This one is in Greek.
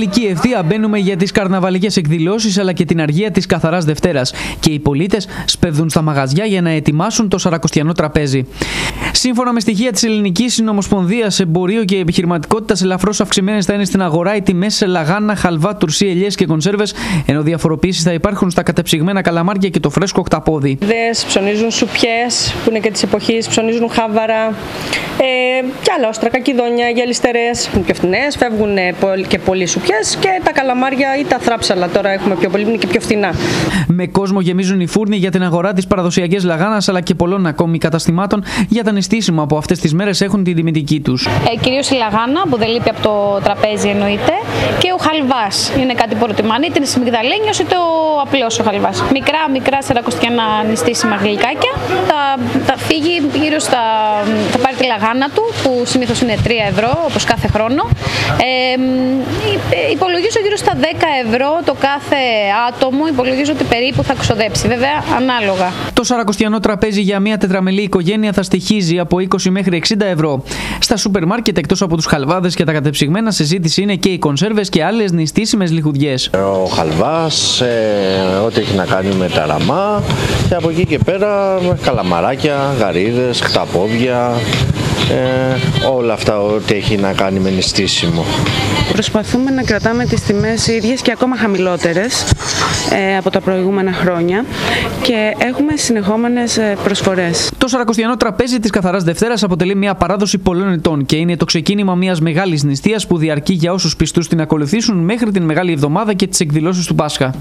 τελική ευθεία μπαίνουμε για τις καρναβαλικές εκδηλώσεις αλλά και την αργία της Καθαράς Δευτέρας. Και οι πολίτες σπέβδουν στα μαγαζιά για να ετοιμάσουν το σαρακοστιανό τραπέζι. Σύμφωνα με στοιχεία της Ελληνικής Συνομοσπονδίας Εμπορίου και Επιχειρηματικότητας, ελαφρώς αυξημένες θα είναι στην αγορά οι τιμές σε λαγάνα, χαλβά, τουρσί, ελιές και κονσέρβες, ενώ διαφοροποιήσει θα υπάρχουν στα κατεψυγμένα καλαμάρια και το φρέσκο οκταπόδι. ψωνίζουν σουπιές που είναι και της εποχής, ψωνίζουν χάβαρα ε, και άλλα όστρακα, κιδόνια, γυαλιστερές. Είναι πιο φθηνέ, φεύγουν και πολλοί σουπιέ και τα καλαμάρια ή τα θράψαλα. Τώρα έχουμε πιο πολύ, είναι και πιο φθηνά. Με κόσμο γεμίζουν οι φούρνοι για την αγορά της παραδοσιακής λαγάνας αλλά και πολλών ακόμη καταστημάτων για τα νηστίσιμα που αυτές τις μέρες έχουν την τιμητική τους. Ε, Κυρίως η λαγάνα που δεν λείπει από το τραπέζι εννοείται και ο χαλβάς είναι κάτι που προτιμάνε, είτε είναι μυγδαλένιο είτε ο απλός ο χαλβάς. Μικρά, μικρά σερακοστιανά νηστίσιμα γλυκάκια. Θα, θα φύγει γύρω στα. θα πάρει τη λαγάνα του που συνήθως είναι 3 ευρώ όπως κάθε χρόνο. Ε, υπολογίζω γύρω στα 10 ευρώ το κάθε άτομο. Υπολογίζω ότι περίπου θα ξοδέψει. Βέβαια, ανάλογα. Το σαρακοστιανό τραπέζι για μια τετραμελή οικογένεια θα στοιχίζει από 20 μέχρι 60 ευρώ. Στα σούπερ μάρκετ εκτός από τους χαλβάδες και τα κατεψυγμένα σε ζήτηση είναι και οι κονσέρβες και άλλες νηστίσιμες λιχουδιές. Ο χαλβάς, ε, ό,τι έχει να κάνει με τα ραμά και από εκεί και πέρα καλαμαράκια, γαρίδες, χταπόδια, ε, όλα αυτά ό,τι έχει να κάνει με νηστίσιμο. Προσπαθούμε να κρατάμε τις τιμές ίδιες και ακόμα χαμηλότερες ε, από τα προηγούμενα χρόνια και έχουμε συνεχόμενες ε, προσφορές. Το Σαρακοστιανό τραπέζι της Καθαράς Δευτέρας αποτελεί μια παράδοση πολλών ετών και είναι το ξεκίνημα μιας μεγάλης νηστείας που διαρκεί για όσους πιστούς την ακολουθήσουν μέχρι την Μεγάλη Εβδομάδα και τις εκδηλώσεις του Πάσχα.